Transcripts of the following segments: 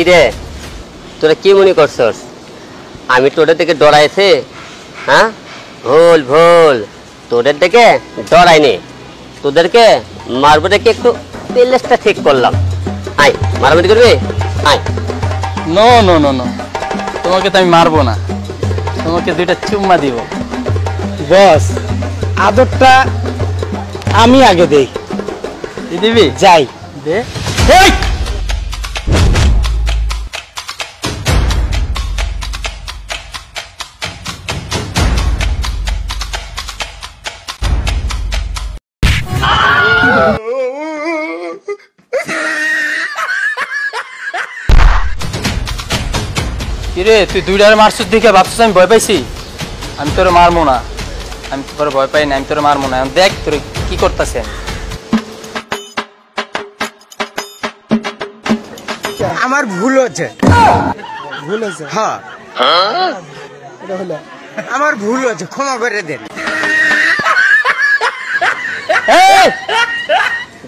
কি রে? তোরা কি মনে করছস? আমি তোদের থেকে ডরাইছি হ্যাঁ? ভুল ভুল। তোদের থেকে ডরাইনি। তোদেরকে মারবো দেখে একটু পেলেসটা ঠিক করলাম। আয় মারামারি করবি? আয়। নো নো নো নো তোমাকে তো আমি মারবো না। তোমাকে দুইটা চুম্মা দিব। বস আদরটা আমি আগে দেই। দিবি? যাই। দে। কিরে তুই দুইটারে মারছিস দেখে ভাবছিস আমি ভয় পাইছি? আমি তোরে মারবো না। আমি তোর ভয় পাই না আমি তোরে মারবো না। দেখ তোর কি করতেছি আমি। আমার ভুল হচ্ছে। ভুল হয়েছে? হ্যাঁ। এটা হলো। আমার ভুল হচ্ছে ক্ষমা করে দেন। এই!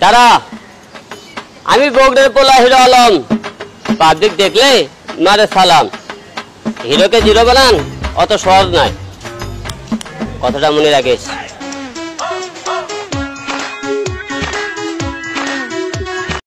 দাঁড়া। আমি বগডের পোলা হিরো আলম। পাবলিক দেখলে মারে সালাম। হিরোকে জিরো বানান অত সহজ নয়। কথাটা মনে রাখিস।